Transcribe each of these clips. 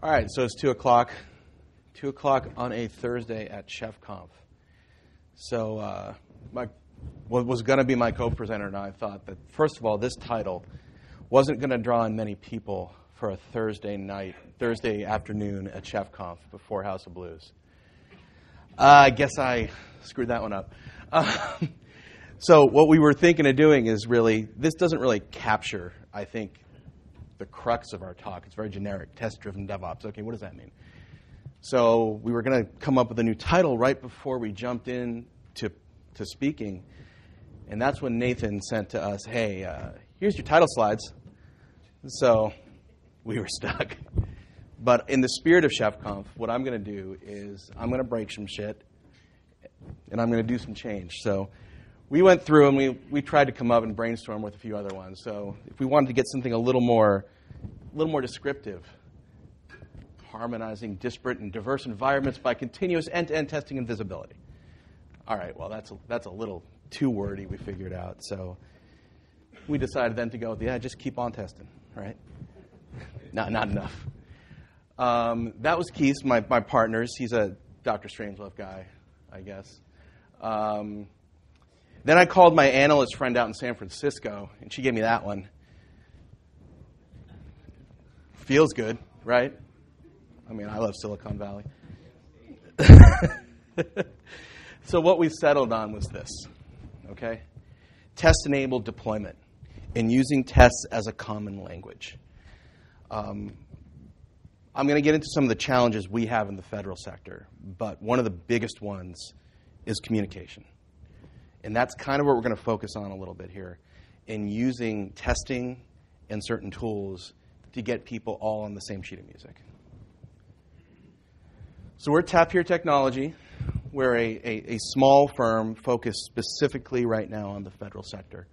All right, so it's 2 o'clock. 2 o'clock on a Thursday at Chef Conf. So, uh, my, what was going to be my co presenter and I thought that, first of all, this title wasn't going to draw in many people for a Thursday night, Thursday afternoon at Chef Conf before House of Blues. Uh, I guess I screwed that one up. Um, so, what we were thinking of doing is really, this doesn't really capture, I think, the crux of our talk. It's very generic test driven DevOps. Okay, what does that mean? So, we were going to come up with a new title right before we jumped in to, to speaking. And that's when Nathan sent to us, hey, uh, here's your title slides. So, we were stuck. But in the spirit of ChefConf, what I'm going to do is I'm going to break some shit and I'm going to do some change. So we went through and we, we tried to come up and brainstorm with a few other ones. So if we wanted to get something a little more, a little more descriptive, harmonizing disparate and diverse environments by continuous end-to-end testing and visibility. All right, well, that's a, that's a little too wordy, we figured out. So we decided then to go with, yeah, just keep on testing, right? not, not enough. Um, that was Keith, my, my partners. He's a Dr. Strangelove guy, I guess. Um, then I called my analyst friend out in San Francisco, and she gave me that one. Feels good, right? I mean, I love Silicon Valley. so, what we settled on was this, okay? Test enabled deployment and using tests as a common language. Um, I'm going to get into some of the challenges we have in the federal sector, but one of the biggest ones is communication. And that's kind of what we're going to focus on a little bit here in using testing and certain tools to get people all on the same sheet of music. So we're TapHere Technology. We're a, a, a small firm focused specifically right now on the federal sector.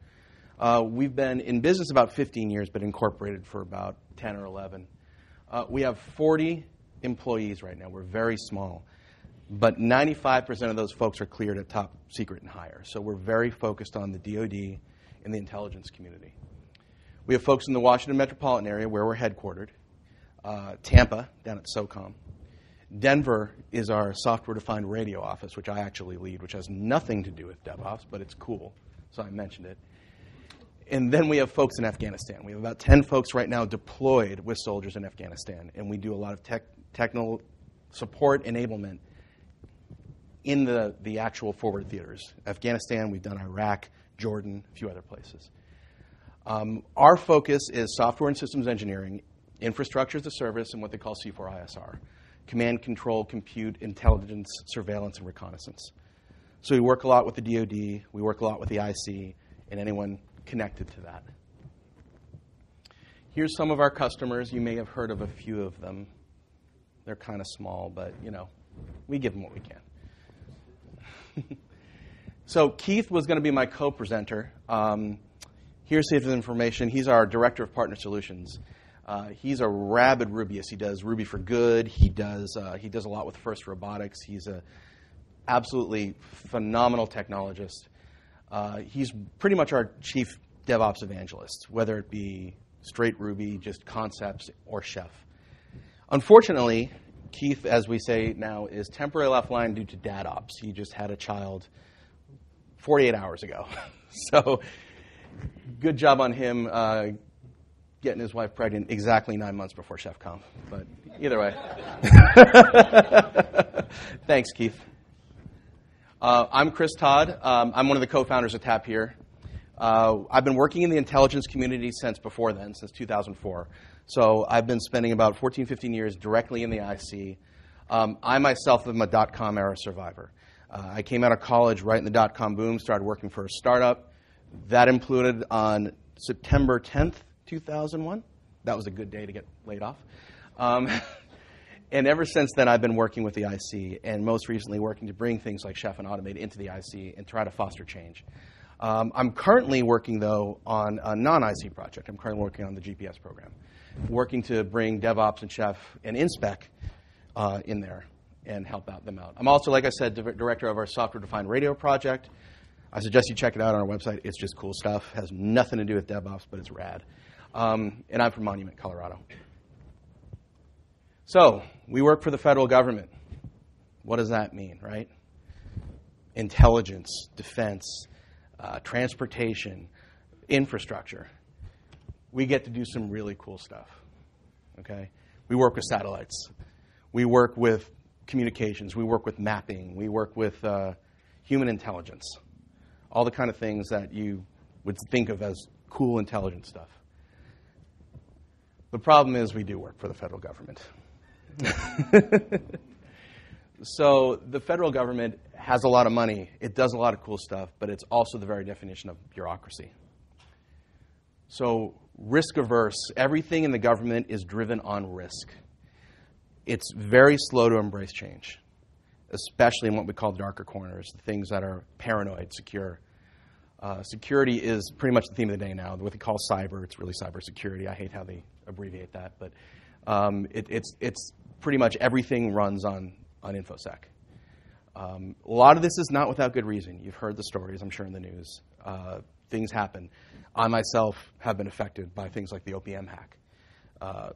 Uh, we've been in business about 15 years, but incorporated for about 10 or 11. Uh, we have 40 employees right now. We're very small. But 95% of those folks are cleared at top secret and higher. So we're very focused on the DoD and the intelligence community. We have folks in the Washington metropolitan area where we're headquartered, uh, Tampa, down at SOCOM. Denver is our software defined radio office, which I actually lead, which has nothing to do with DevOps, but it's cool, so I mentioned it. And then we have folks in Afghanistan. We have about 10 folks right now deployed with soldiers in Afghanistan, and we do a lot of tech, technical support enablement in the, the actual forward theaters. Afghanistan, we've done Iraq, Jordan, a few other places. Um, our focus is software and systems engineering, infrastructure as a service, and what they call C4ISR command, control, compute, intelligence, surveillance, and reconnaissance. So we work a lot with the DoD, we work a lot with the IC, and anyone connected to that. Here's some of our customers. You may have heard of a few of them. They're kind of small, but you know, we give them what we can. so Keith was going to be my co-presenter. Um, here's his information. He's our director of partner solutions. Uh, he's a rabid Rubyist. He does Ruby for Good. He does uh, he does a lot with First Robotics. He's a absolutely phenomenal technologist. Uh, he's pretty much our chief DevOps evangelist, whether it be straight Ruby, just concepts, or Chef. Unfortunately, Keith, as we say now, is temporarily offline due to dad ops. He just had a child 48 hours ago. so, good job on him uh, getting his wife pregnant exactly nine months before Chef Conf. But either way. Thanks, Keith. Uh, I'm Chris Todd. Um, I'm one of the co founders of TapHere. Uh, I've been working in the intelligence community since before then, since 2004. So I've been spending about 14, 15 years directly in the IC. Um, I myself am a dot com era survivor. Uh, I came out of college right in the dot com boom, started working for a startup. That imploded on September 10th, 2001. That was a good day to get laid off. Um, and ever since then, I've been working with the IC, and most recently working to bring things like Chef and Automate into the IC and try to foster change. Um, I'm currently working, though, on a non IC project. I'm currently working on the GPS program working to bring DevOps and Chef and InSpec uh, in there and help out them out. I'm also, like I said, director of our software defined radio project. I suggest you check it out on our website. It's just cool stuff. Has nothing to do with DevOps, but it's rad. Um, and I'm from Monument, Colorado. So, we work for the federal government. What does that mean, right? Intelligence, defense, uh, transportation, infrastructure. We get to do some really cool stuff. Okay? We work with satellites. We work with communications. We work with mapping. We work with uh, human intelligence. All the kind of things that you would think of as cool intelligence stuff. The problem is we do work for the federal government. so the federal government has a lot of money. It does a lot of cool stuff, but it's also the very definition of bureaucracy. So risk averse, everything in the government is driven on risk. It's very slow to embrace change, especially in what we call the darker corners, the things that are paranoid, secure. Uh, security is pretty much the theme of the day now. What they call cyber, it's really cybersecurity. I hate how they abbreviate that, but um, it, it's, it's pretty much everything runs on, on InfoSec. Um, a lot of this is not without good reason. You've heard the stories, I'm sure, in the news. Uh, things happen. I myself have been affected by things like the OPM hack. Uh,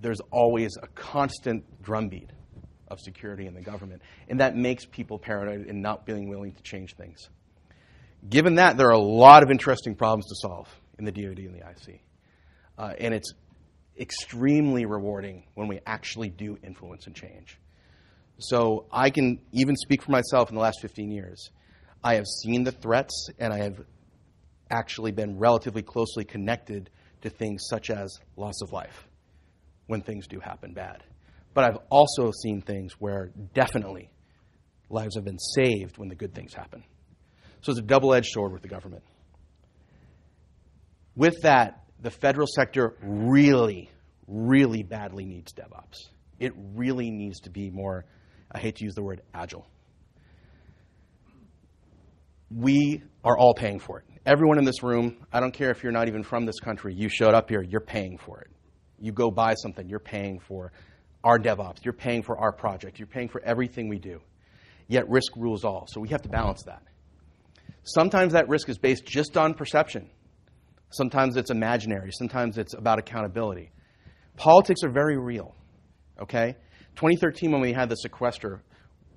there's always a constant drumbeat of security in the government, and that makes people paranoid and not being willing to change things. Given that, there are a lot of interesting problems to solve in the DoD and the IC. Uh, and it's extremely rewarding when we actually do influence and change. So I can even speak for myself in the last 15 years. I have seen the threats and I have actually been relatively closely connected to things such as loss of life when things do happen bad. But I've also seen things where definitely lives have been saved when the good things happen. So it's a double edged sword with the government. With that, the federal sector really, really badly needs DevOps. It really needs to be more, I hate to use the word agile. We are all paying for it. Everyone in this room, I don't care if you're not even from this country, you showed up here, you're paying for it. You go buy something, you're paying for our DevOps, you're paying for our project, you're paying for everything we do. Yet risk rules all, so we have to balance that. Sometimes that risk is based just on perception. Sometimes it's imaginary. Sometimes it's about accountability. Politics are very real. Okay? 2013, when we had the sequester,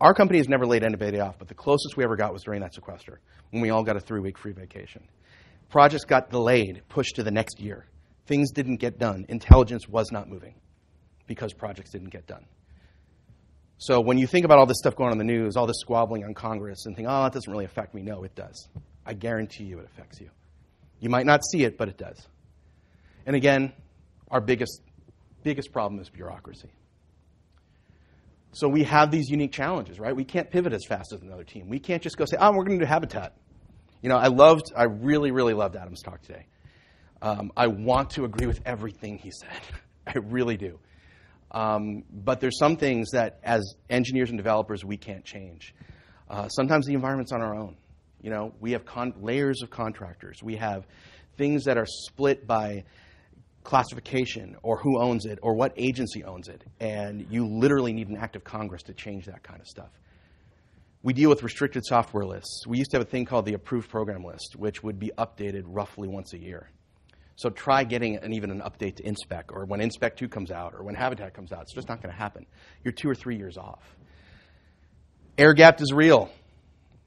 our company has never laid anybody off, but the closest we ever got was during that sequester, when we all got a three week free vacation. Projects got delayed, pushed to the next year. Things didn't get done. Intelligence was not moving because projects didn't get done. So when you think about all this stuff going on in the news, all this squabbling on Congress, and think, oh, it doesn't really affect me, no, it does. I guarantee you it affects you. You might not see it, but it does. And again, our biggest, biggest problem is bureaucracy. So we have these unique challenges, right? We can't pivot as fast as another team. We can't just go say, oh, we're going to do Habitat. You know, I loved, I really, really loved Adam's talk today. Um, I want to agree with everything he said. I really do. Um, but there's some things that, as engineers and developers, we can't change. Uh, sometimes the environment's on our own. You know, we have con- layers of contractors. We have things that are split by classification or who owns it or what agency owns it. And you literally need an act of Congress to change that kind of stuff. We deal with restricted software lists. We used to have a thing called the approved program list, which would be updated roughly once a year. So try getting an, even an update to InSpec or when InSpec 2 comes out or when Habitat comes out. It's just not going to happen. You're two or three years off. Air gap is real.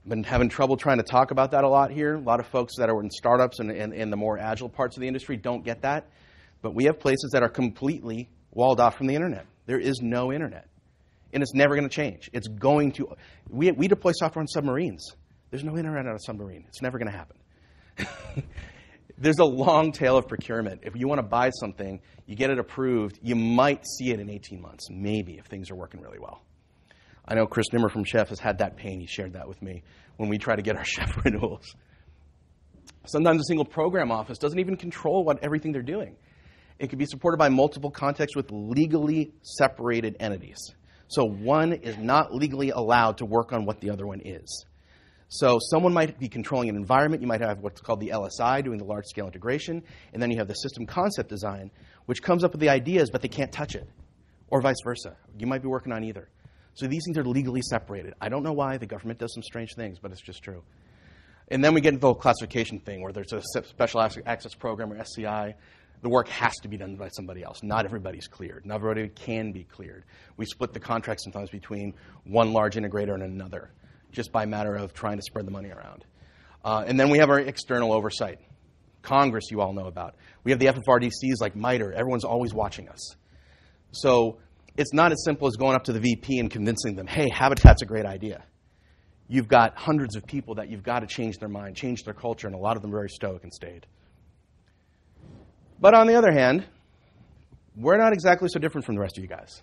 I've been having trouble trying to talk about that a lot here. A lot of folks that are in startups and in the more agile parts of the industry don't get that. But we have places that are completely walled off from the internet. There is no internet. And it's never going to change. It's going to. We, we deploy software on submarines. There's no internet on a submarine. It's never going to happen. there's a long tail of procurement. If you want to buy something, you get it approved, you might see it in 18 months, maybe, if things are working really well. I know Chris Nimmer from Chef has had that pain. He shared that with me when we try to get our chef renewals. Sometimes a single program office doesn't even control what everything they're doing. It can be supported by multiple contexts with legally separated entities. So one is not legally allowed to work on what the other one is. So someone might be controlling an environment. You might have what's called the LSI doing the large scale integration, and then you have the system concept design, which comes up with the ideas, but they can't touch it, or vice versa. You might be working on either. So these things are legally separated. I don't know why the government does some strange things, but it's just true. And then we get into the classification thing, where there's a special access program or SCI. The work has to be done by somebody else. Not everybody's cleared. Not everybody can be cleared. We split the contract sometimes between one large integrator and another, just by matter of trying to spread the money around. Uh, and then we have our external oversight. Congress, you all know about. We have the FFRDCs like MITRE. Everyone's always watching us. So it's not as simple as going up to the VP and convincing them, hey, Habitat's a great idea. You've got hundreds of people that you've got to change their mind, change their culture, and a lot of them are very stoic and stayed. But on the other hand, we're not exactly so different from the rest of you guys.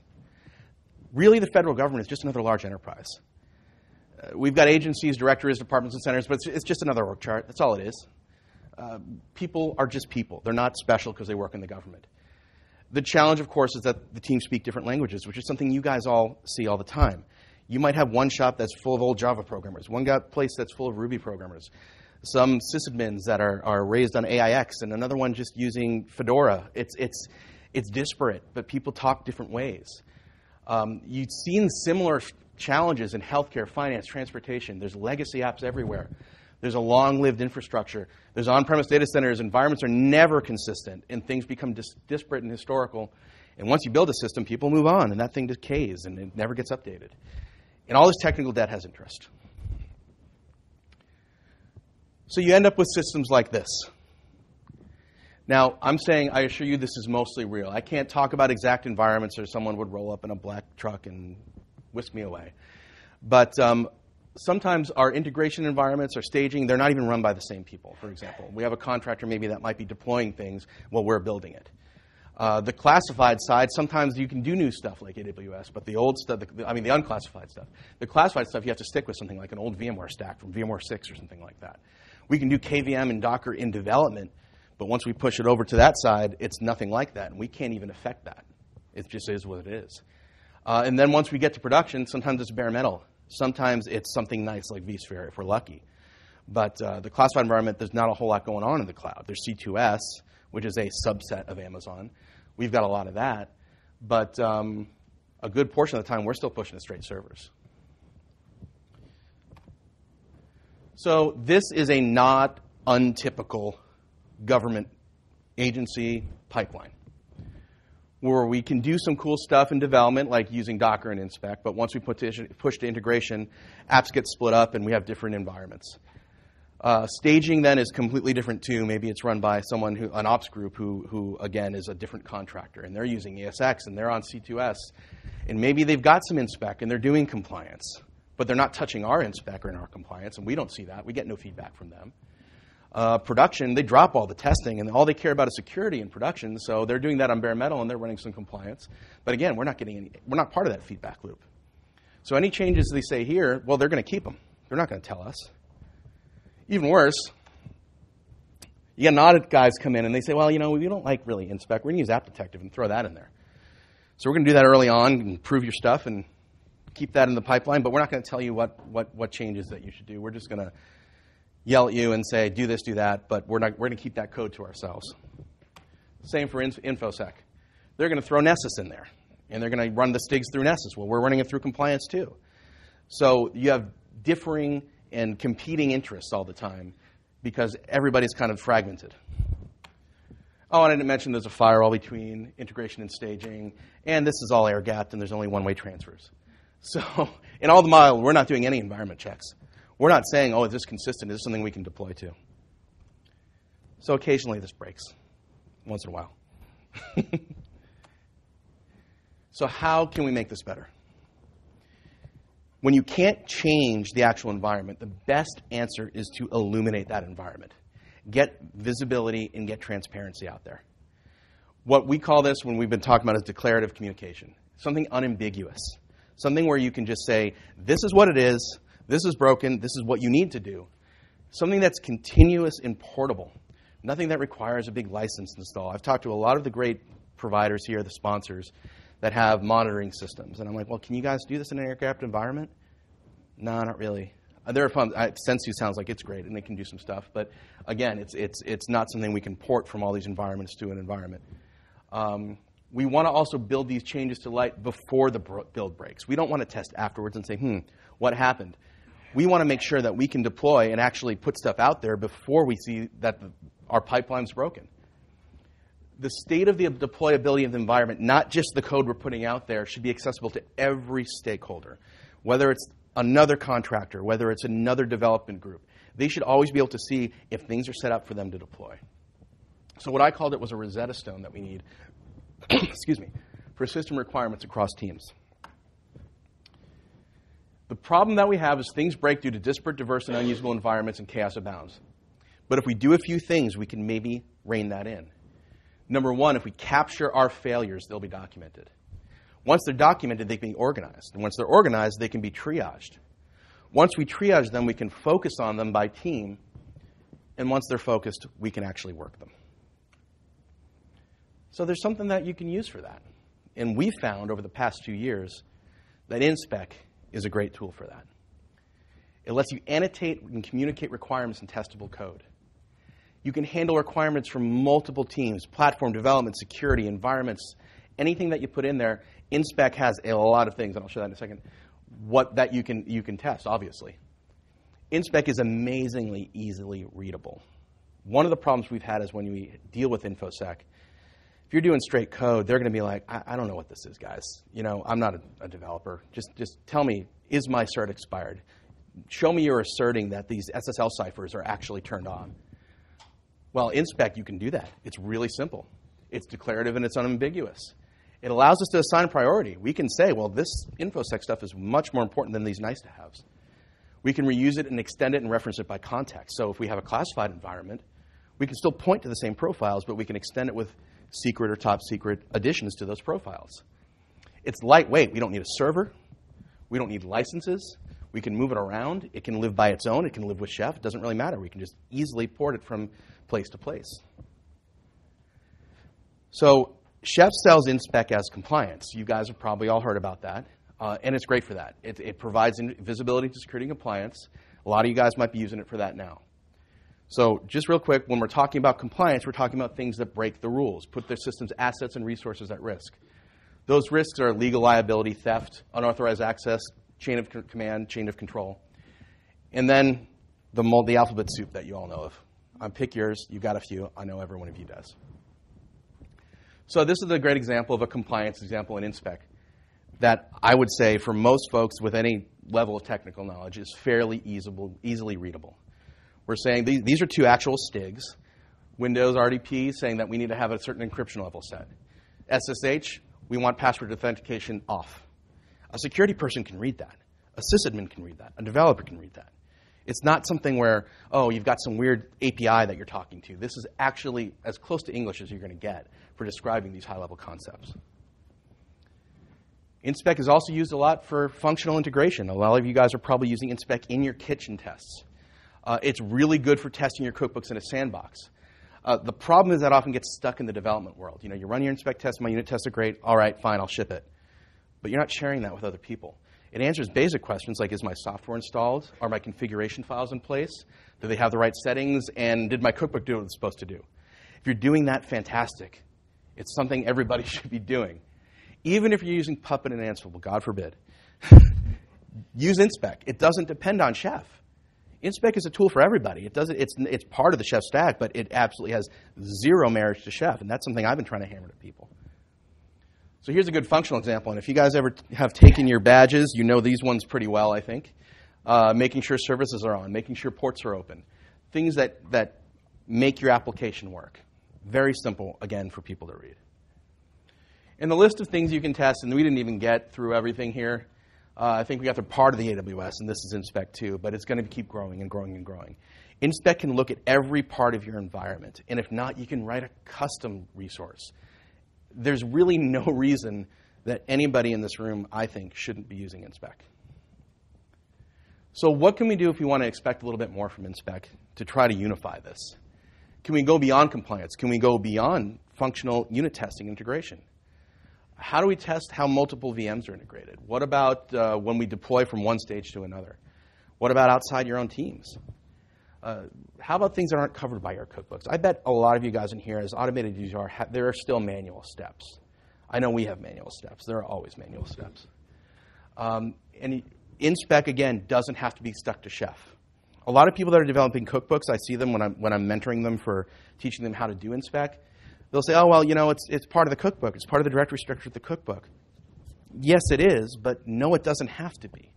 Really, the federal government is just another large enterprise. Uh, we've got agencies, directorates, departments, and centers, but it's, it's just another org chart. That's all it is. Uh, people are just people. They're not special because they work in the government. The challenge, of course, is that the teams speak different languages, which is something you guys all see all the time. You might have one shop that's full of old Java programmers, one place that's full of Ruby programmers, some sysadmins that are, are raised on AIX, and another one just using Fedora. It's, it's, it's disparate, but people talk different ways. Um, you've seen similar challenges in healthcare, finance, transportation. There's legacy apps everywhere. There's a long lived infrastructure. There's on premise data centers. Environments are never consistent, and things become dis- disparate and historical. And once you build a system, people move on, and that thing decays and it never gets updated. And all this technical debt has interest. So you end up with systems like this. Now, I'm saying, I assure you, this is mostly real. I can't talk about exact environments or someone would roll up in a black truck and whisk me away. But um, sometimes our integration environments or staging, they're not even run by the same people, for example. We have a contractor maybe that might be deploying things while we're building it. Uh, the classified side, sometimes you can do new stuff like AWS, but the old stuff, I mean the unclassified stuff. The classified stuff, you have to stick with something like an old VMware stack from VMware 6 or something like that. We can do KVM and Docker in development, but once we push it over to that side, it's nothing like that, and we can't even affect that. It just is what it is. Uh, and then once we get to production, sometimes it's bare metal. Sometimes it's something nice like vSphere if we're lucky. But uh, the classified environment, there's not a whole lot going on in the cloud. There's C2S, which is a subset of Amazon. We've got a lot of that. But um, a good portion of the time, we're still pushing the straight servers. So this is a not untypical government agency pipeline where we can do some cool stuff in development, like using Docker and InSpec, but once we push to integration, apps get split up and we have different environments. Uh, staging then is completely different too. Maybe it's run by someone who, an ops group who, who again is a different contractor, and they're using ESX and they're on C2S, and maybe they've got some InSpec and they're doing compliance, but they're not touching our InSpec or in our compliance, and we don't see that. We get no feedback from them uh, production, they drop all the testing, and all they care about is security in production. So they're doing that on bare metal, and they're running some compliance. But again, we're not getting any. We're not part of that feedback loop. So any changes they say here, well, they're going to keep them. They're not going to tell us. Even worse, you get an audit guys come in and they say, well, you know, we don't like really InSpec. We're going to use App Detective and throw that in there. So we're going to do that early on and prove your stuff and keep that in the pipeline. But we're not going to tell you what what what changes that you should do. We're just going to yell at you and say, do this, do that, but we're, not, we're going to keep that code to ourselves. Same for InfoSec. They're going to throw Nessus in there, and they're going to run the STIGs through Nessus. Well, we're running it through compliance too. So you have differing and competing interests all the time because everybody's kind of fragmented. Oh, and I didn't mention there's a firewall between integration and staging, and this is all air gapped, and there's only one way transfers. So, in all the mile, we're not doing any environment checks. We're not saying, oh, is this consistent? Is this something we can deploy to? So occasionally this breaks, once in a while. so, how can we make this better? When you can't change the actual environment, the best answer is to illuminate that environment. Get visibility and get transparency out there. What we call this, when we've been talking about, is declarative communication. Something unambiguous. Something where you can just say, this is what it is, this is broken. This is what you need to do. Something that's continuous and portable. Nothing that requires a big license install. I've talked to a lot of the great providers here, the sponsors, that have monitoring systems. And I'm like, well, can you guys do this in an air gapped environment? No, not really. Uh, there are fun. Sensu sounds like it's great, and they can do some stuff. But again, it's, it's, it's not something we can port from all these environments to an environment. Um, we want to also build these changes to light before the build breaks. We don't want to test afterwards and say, hmm, what happened? we want to make sure that we can deploy and actually put stuff out there before we see that the, our pipeline's broken. the state of the deployability of the environment, not just the code we're putting out there, should be accessible to every stakeholder, whether it's another contractor, whether it's another development group. They should always be able to see if things are set up for them to deploy. So what I called it was a Rosetta Stone that we need, excuse me, for system requirements across teams. The problem that we have is things break due to disparate, diverse, and unusable environments and chaos abounds. But if we do a few things, we can maybe rein that in. Number one, if we capture our failures, they'll be documented. Once they're documented, they can be organized. And once they're organized, they can be triaged. Once we triage them, we can focus on them by team. And once they're focused, we can actually work them. So there's something that you can use for that. And we found over the past few years that InSpec is a great tool for that. It lets you annotate and communicate requirements in testable code. You can handle requirements from multiple teams platform development, security, environments, anything that you put in there. InSpec has a lot of things, and I'll show that in a second, what that you can, you can test, obviously. InSpec is amazingly easily readable. One of the problems we've had is when we deal with InfoSec, if you're doing straight code, they're going to be like, I, I, don't know what this is, guys. You know, I'm not a, a developer. Just, just tell me, is my cert expired? Show me you're asserting that these SSL ciphers are actually turned on. Well, InSpec, you can do that. It's really simple. It's declarative and it's unambiguous. It allows us to assign priority. We can say, well, this InfoSec stuff is much more important than these nice to haves. We can reuse it and extend it and reference it by context. So if we have a classified environment, we can still point to the same profiles, but we can extend it with secret or top secret additions to those profiles. It's lightweight. We don't need a server. We don't need licenses. We can move it around. It can live by its own. It can live with Chef. It doesn't really matter. We can just easily port it from place to place. So Chef sells InSpec as compliance. You guys have probably all heard about that. Uh, and it's great for that. It, it provides visibility to security compliance. A lot of you guys might be using it for that now. So, just real quick, when we're talking about compliance, we're talking about things that break the rules, put their system's assets and resources at risk. Those risks are legal liability, theft, unauthorized access, chain of command, chain of control. And then the, the alphabet soup that you all know of. I pick yours. You've got a few. I know every one of you does. So this is a great example of a compliance example in InSpec that I would say for most folks with any level of technical knowledge is fairly easable, easily readable. We're saying these, these are two actual STIGs. Windows RDP saying that we need to have a certain encryption level set. SSH, we want password authentication off. A security person can read that. A sysadmin can read that. A developer can read that. It's not something where, oh, you've got some weird API that you're talking to. This is actually as close to English as you're going to get for describing these high level concepts. InSpec is also used a lot for functional integration. A lot of you guys are probably using InSpec in your kitchen tests. Uh, it's really good for testing your cookbooks in a sandbox. Uh, the problem is that often gets stuck in the development world. You know, you run your InSpec test, my unit tests are great, all right, fine, I'll ship it. But you're not sharing that with other people. It answers basic questions like Is my software installed? Are my configuration files in place? Do they have the right settings? And did my cookbook do what it's supposed to do? If you're doing that, fantastic. It's something everybody should be doing. Even if you're using Puppet and Ansible, God forbid, use InSpec. It doesn't depend on Chef. InSpec is a tool for everybody. It doesn't, it's, it's part of the Chef stack, but it absolutely has zero marriage to Chef, and that's something I've been trying to hammer to people. So here's a good functional example. And if you guys ever have taken your badges, you know these ones pretty well, I think. Uh, making sure services are on, making sure ports are open, things that, that make your application work. Very simple, again, for people to read. And the list of things you can test, and we didn't even get through everything here. Uh, I think we got to part of the AWS, and this is InSpec too, but it's going to keep growing and growing and growing. InSpec can look at every part of your environment, and if not, you can write a custom resource there's really no reason that anybody in this room, I think, shouldn't be using InSpec. So, what can we do if we want to expect a little bit more from InSpec to try to unify this? Can we go beyond compliance? Can we go beyond functional unit testing integration? How do we test how multiple VMs are integrated? What about uh, when we deploy from one stage to another? What about outside your own teams? Uh, how about things that aren't covered by your cookbooks? I bet a lot of you guys in here, as automated as you are, ha- there are still manual steps. I know we have manual steps. There are always manual steps. Um, and InSpec, again, doesn't have to be stuck to Chef. A lot of people that are developing cookbooks, I see them when I'm, when I'm mentoring them for teaching them how to do InSpec. They'll say, oh, well, you know, it's, it's part of the cookbook. It's part of the directory structure of the cookbook. Yes, it is, but no, it doesn't have to be.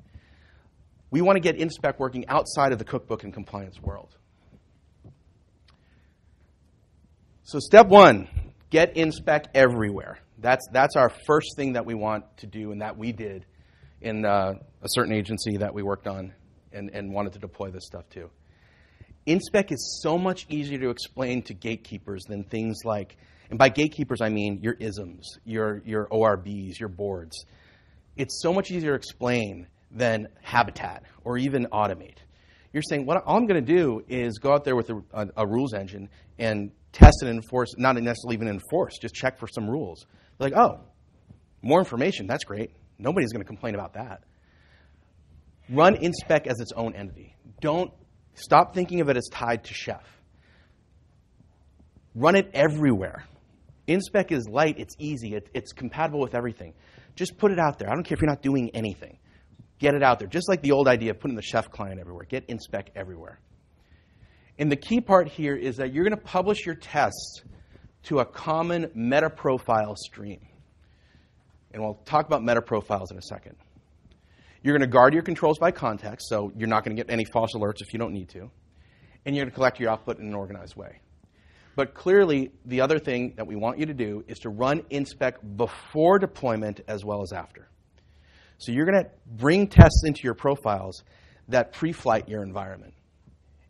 We want to get InSpec working outside of the cookbook and compliance world. So, step one get InSpec everywhere. That's, that's our first thing that we want to do, and that we did in uh, a certain agency that we worked on and, and wanted to deploy this stuff to. InSpec is so much easier to explain to gatekeepers than things like, and by gatekeepers I mean your ISMs, your, your ORBs, your boards. It's so much easier to explain than Habitat or even Automate. You're saying, what all I'm going to do is go out there with a, a, a, rules engine and test and enforce, not necessarily even enforce, just check for some rules. like, oh, more information, that's great. Nobody's going to complain about that. Run InSpec as its own entity. Don't Stop thinking of it as tied to Chef. Run it everywhere. InSpec is light, it's easy, it, it's compatible with everything. Just put it out there. I don't care if you're not doing anything. Get it out there. Just like the old idea of putting the Chef client everywhere. Get InSpec everywhere. And the key part here is that you're going to publish your tests to a common meta profile stream. And we'll talk about meta profiles in a second. You're going to guard your controls by context, so you're not going to get any false alerts if you don't need to. And you're going to collect your output in an organized way. But clearly, the other thing that we want you to do is to run InSpec before deployment as well as after. So you're going to bring tests into your profiles that pre-flight your environment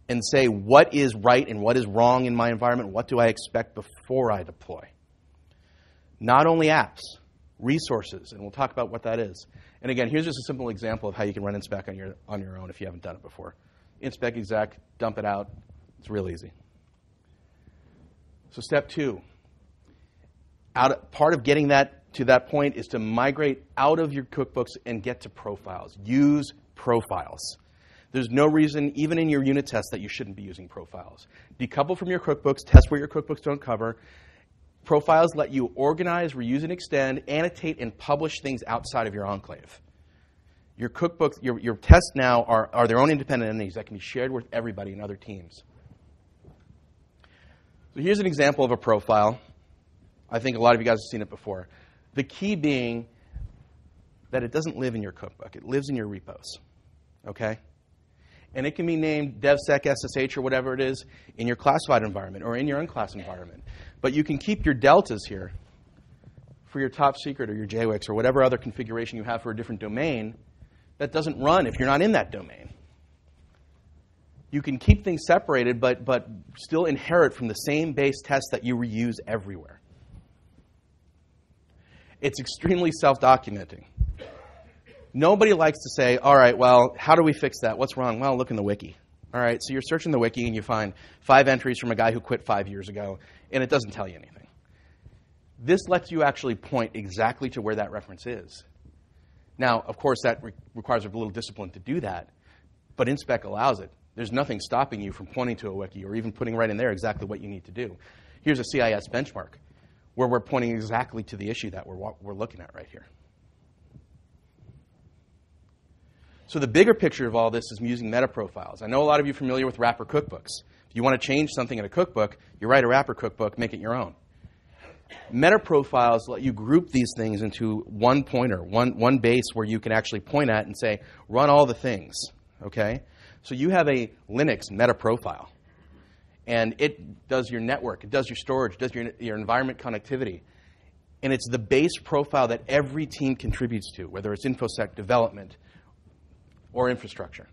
and say what is right and what is wrong in my environment, what do I expect before I deploy. Not only apps, resources, and we'll talk about what that is. And again, here's just a simple example of how you can run InSpec on your, on your own if you haven't done it before. InSpec exec, dump it out. It's real easy. So step two, out, part of getting that to that point is to migrate out of your cookbooks and get to profiles. Use profiles. There's no reason, even in your unit test, that you shouldn't be using profiles. Decouple from your cookbooks, test where your cookbooks don't cover, Profiles let you organize, reuse, and extend, annotate, and publish things outside of your enclave. Your cookbooks, your, your tests now are, are their own independent entities that can be shared with everybody in other teams. So here's an example of a profile. I think a lot of you guys have seen it before. The key being that it doesn't live in your cookbook, it lives in your repos. Okay? And it can be named DevSec SSH or whatever it is in your classified environment or in your unclass environment. But you can keep your deltas here for your top secret or your JWICs or whatever other configuration you have for a different domain that doesn't run if you're not in that domain. You can keep things separated, but, but still inherit from the same base test that you reuse everywhere. It's extremely self documenting. Nobody likes to say, all right, well, how do we fix that? What's wrong? Well, look in the wiki. All right, so you're searching the wiki and you find five entries from a guy who quit five years ago, and it doesn't tell you anything. This lets you actually point exactly to where that reference is. Now, of course, that re- requires a little discipline to do that, but InSpec allows it. There's nothing stopping you from pointing to a wiki or even putting right in there exactly what you need to do. Here's a CIS benchmark where we're pointing exactly to the issue that we're, we're looking at right here. So the bigger picture of all this is using meta profiles. I know a lot of you are familiar with wrapper cookbooks. If you want to change something in a cookbook, you write a wrapper cookbook, make it your own. Meta profiles let you group these things into one pointer, one, one base where you can actually point at and say, run all the things. Okay? So you have a Linux meta profile. And it does your network, it does your storage, does your, your environment connectivity. And it's the base profile that every team contributes to, whether it's InfoSec development, or infrastructure.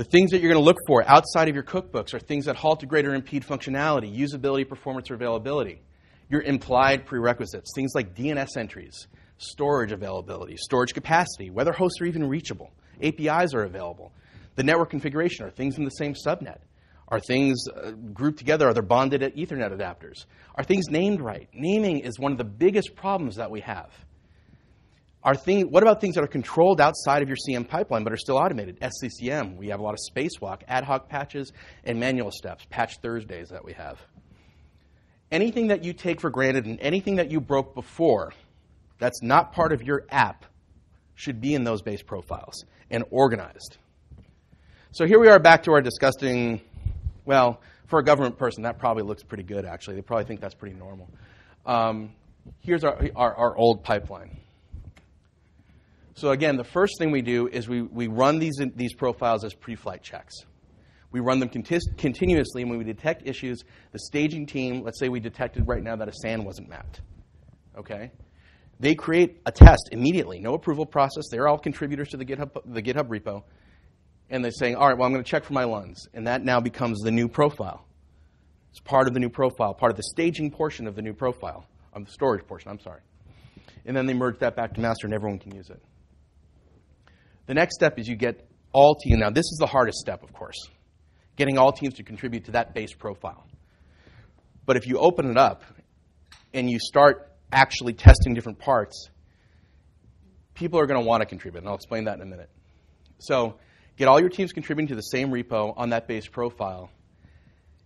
The things that you're going to look for outside of your cookbooks are things that halt, degrade, or impede functionality, usability, performance, or availability. Your implied prerequisites, things like DNS entries, storage availability, storage capacity, whether hosts are even reachable, APIs are available. The network configuration are things in the same subnet. Are things uh, grouped together? Are they bonded at Ethernet adapters? Are things named right? Naming is one of the biggest problems that we have. Are thing, what about things that are controlled outside of your CM pipeline but are still automated? SCCM, we have a lot of spacewalk, ad hoc patches, and manual steps, patch Thursdays that we have. Anything that you take for granted and anything that you broke before that's not part of your app should be in those base profiles and organized. So here we are back to our disgusting, well, For a government person, that probably looks pretty good, actually. They probably think that's pretty normal. Um, here's our, our, our old pipeline. So again, the first thing we do is we, we run these, these profiles as pre-flight checks. We run them contis- continuously, and when we detect issues, the staging team, let's say we detected right now that a SAN wasn't mapped, okay? They create a test immediately, no approval process. They're all contributors to the GitHub, the GitHub repo. And they're saying, all right, well, I'm going to check for my LUNs. And that now becomes the new profile. It's part of the new profile, part of the staging portion of the new profile, of the storage portion, I'm sorry. And then they merge that back to master, and everyone can use it. The next step is you get all teams. Now, this is the hardest step, of course getting all teams to contribute to that base profile. But if you open it up and you start actually testing different parts, people are going to want to contribute, and I'll explain that in a minute. So, get all your teams contributing to the same repo on that base profile.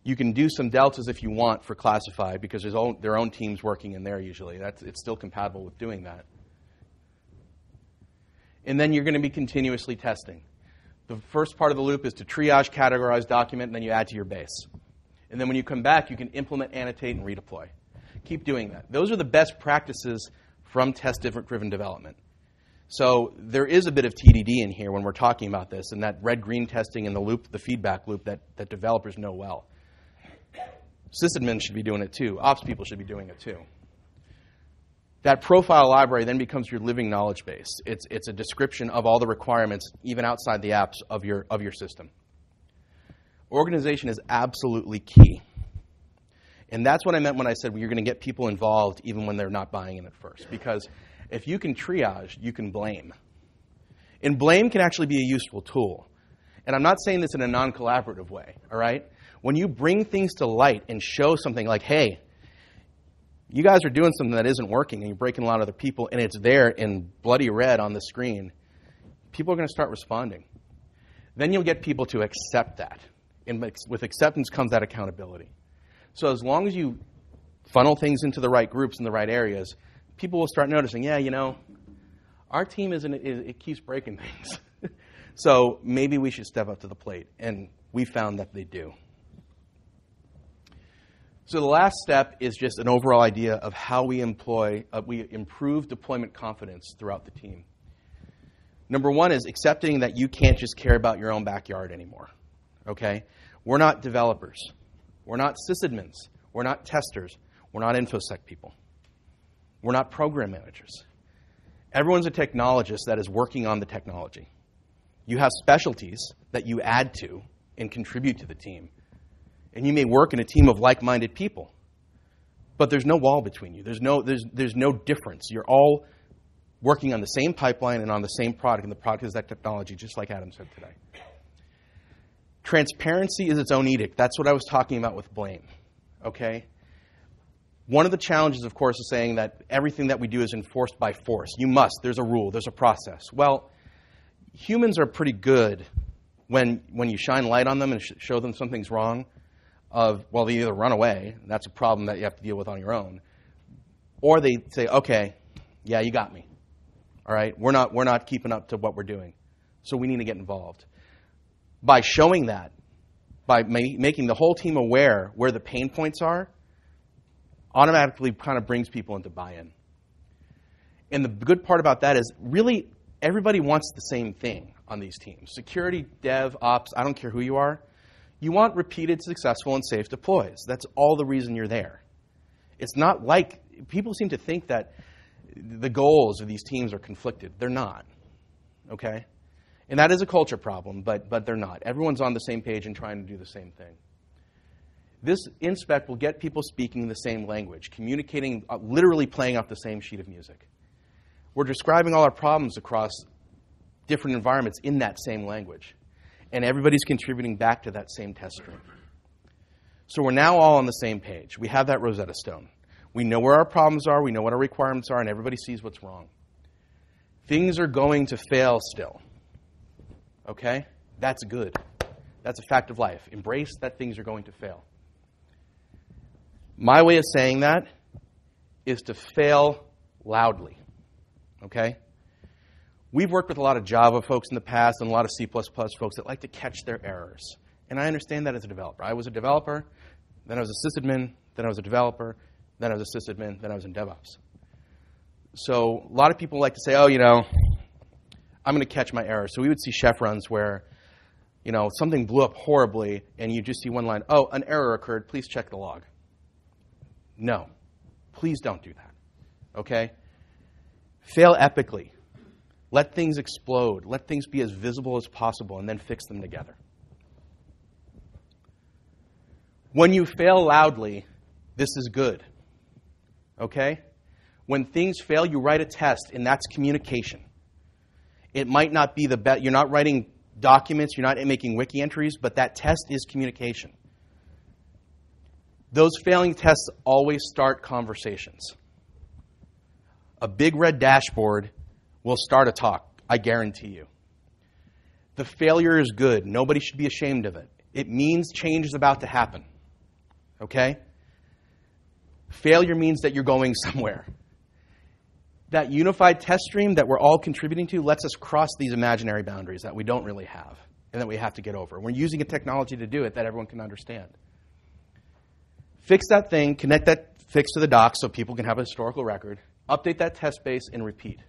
You can do some deltas if you want for classify because there's all, their own teams working in there usually. That's, it's still compatible with doing that. And then you're going to be continuously testing. The first part of the loop is to triage, categorize, document, and then you add to your base. And then when you come back, you can implement, annotate, and redeploy. Keep doing that. Those are the best practices from test driven development. So there is a bit of TDD in here when we're talking about this, and that red green testing and the loop, the feedback loop that, that developers know well. Sysadmins should be doing it too. Ops people should be doing it too. That profile library then becomes your living knowledge base. It's, it's a description of all the requirements, even outside the apps of your, of your system. Organization is absolutely key. And that's what I meant when I said well, you're going to get people involved even when they're not buying in at first. Because if you can triage, you can blame. And blame can actually be a useful tool. And I'm not saying this in a non collaborative way, all right? When you bring things to light and show something like, hey, you guys are doing something that isn't working and you're breaking a lot of other people and it's there in bloody red on the screen, people are going to start responding. Then you'll get people to accept that. And with acceptance comes that accountability. So as long as you funnel things into the right groups in the right areas, people will start noticing, yeah, you know, our team isn't, it keeps breaking things. so maybe we should step up to the plate. And we found that they do. So the last step is just an overall idea of how we employ, uh, we improve deployment confidence throughout the team. Number one is accepting that you can't just care about your own backyard anymore. Okay? We're not developers. We're not sysadmins. We're not testers. We're not InfoSec people. We're not program managers. Everyone's a technologist that is working on the technology. You have specialties that you add to and contribute to the team and you may work in a team of like minded people. But there's no wall between you, there's no, there's, there's no difference. You're all working on the same pipeline and on the same product, and the product is that technology, just like Adam said today. Transparency is its own edict. That's what I was talking about with blame. Okay? One of the challenges, of course, is saying that everything that we do is enforced by force. You must. There's a rule. There's a process. Well, humans are pretty good when, when you shine light on them and sh- show them something's wrong of, well, they either run away, that's a problem that you have to deal with on your own, or they say, okay, yeah, you got me. All right, we're not, we're not keeping up to what we're doing, so we need to get involved. By showing that, by ma- making the whole team aware where the pain points are, automatically kind of brings people into buy in. And the good part about that is really everybody wants the same thing on these teams security, dev, ops, I don't care who you are you want repeated, successful, and safe deploys. That's all the reason you're there. It's not like people seem to think that the goals of these teams are conflicted. They're not. Okay? And that is a culture problem, but, but they're not. Everyone's on the same page and trying to do the same thing. This InSpec will get people speaking the same language, communicating, uh, literally playing off the same sheet of music. We're describing all our problems across different environments in that same language and everybody's contributing back to that same test stream. So we're now all on the same page. We have that Rosetta Stone. We know where our problems are, we know what our requirements are, and everybody sees what's wrong. Things are going to fail still. Okay? That's good. That's a fact of life. Embrace that things are going to fail. My way of saying that is to fail loudly. Okay? We've worked with a lot of Java folks in the past and a lot of C folks that like to catch their errors. And I understand that as a developer. I was a developer, then I was a sysadmin, then I was a developer, then I was a sysadmin, then I was in DevOps. So a lot of people like to say, oh, you know, I'm going to catch my errors. So we would see chef runs where, you know, something blew up horribly, and you just see one line, oh, an error occurred, please check the log. No, please don't do that. Okay? Fail epically. Let things explode. Let things be as visible as possible, and then fix them together. When you fail loudly, this is good. Okay? When things fail, you write a test, and that's communication. It might not be the best, you're not writing documents, you're not making wiki entries, but that test is communication. Those failing tests always start conversations. A big red dashboard will start a talk, I guarantee you. The failure is good. Nobody should be ashamed of it. It means change is about to happen. Okay? Failure means that you're going somewhere. That unified test stream that we're all contributing to lets us cross these imaginary boundaries that we don't really have and that we have to get over. We're using a technology to do it that everyone can understand. Fix that thing, connect that fix to the docs so people can have a historical record, update that test base, and repeat.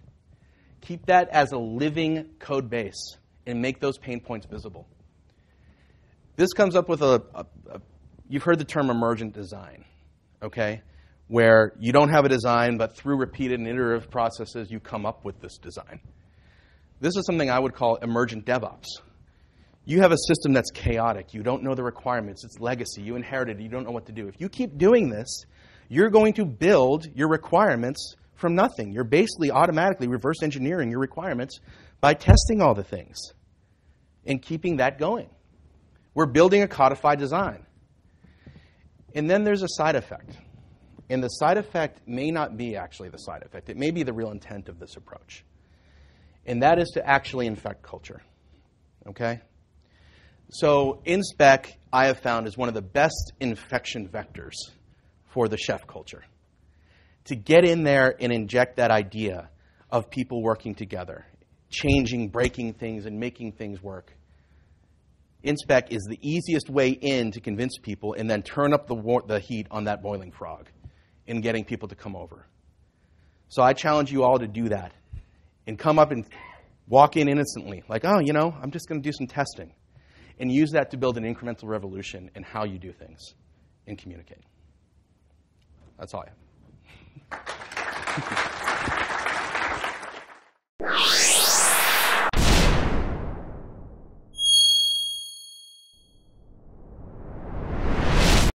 Keep that as a living code base and make those pain points visible. This comes up with a, a, a you've heard the term emergent design, okay? Where you don't have a design, but through repeated and iterative processes, you come up with this design. This is something I would call emergent DevOps. You have a system that's chaotic. You don't know the requirements. It's legacy. You inherited it. You don't know what to do. If you keep doing this, you're going to build your requirements from nothing. You're basically automatically reverse engineering your requirements by testing all the things and keeping that going. We're building a codified design. And then there's a side effect. And the side effect may not be actually the side effect, it may be the real intent of this approach. And that is to actually infect culture. Okay? So, InSpec, I have found, is one of the best infection vectors for the chef culture. To get in there and inject that idea of people working together, changing, breaking things, and making things work InSpec is the easiest way in to convince people and then turn up the, war- the heat on that boiling frog in getting people to come over. So I challenge you all to do that and come up and walk in innocently, like, oh, you know, I'm just going to do some testing, and use that to build an incremental revolution in how you do things and communicate. That's all I have. Thank you.